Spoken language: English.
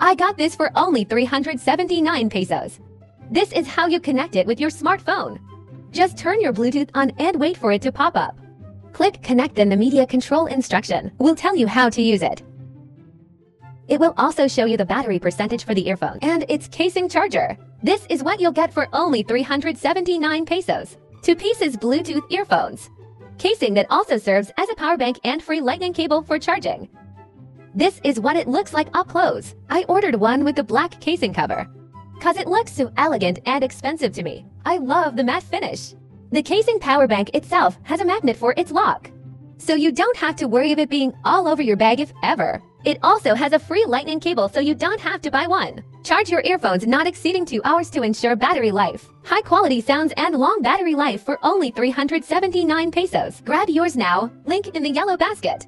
I got this for only 379 pesos. This is how you connect it with your smartphone. Just turn your Bluetooth on and wait for it to pop up. Click connect and the media control instruction will tell you how to use it. It will also show you the battery percentage for the earphone and its casing charger. This is what you'll get for only 379 pesos. Two pieces Bluetooth earphones. Casing that also serves as a power bank and free lightning cable for charging. This is what it looks like up close. I ordered one with the black casing cover. Cause it looks so elegant and expensive to me. I love the matte finish. The casing power bank itself has a magnet for its lock. So you don't have to worry of it being all over your bag if ever. It also has a free lightning cable so you don't have to buy one. Charge your earphones not exceeding 2 hours to ensure battery life. High quality sounds and long battery life for only 379 pesos. Grab yours now. Link in the yellow basket.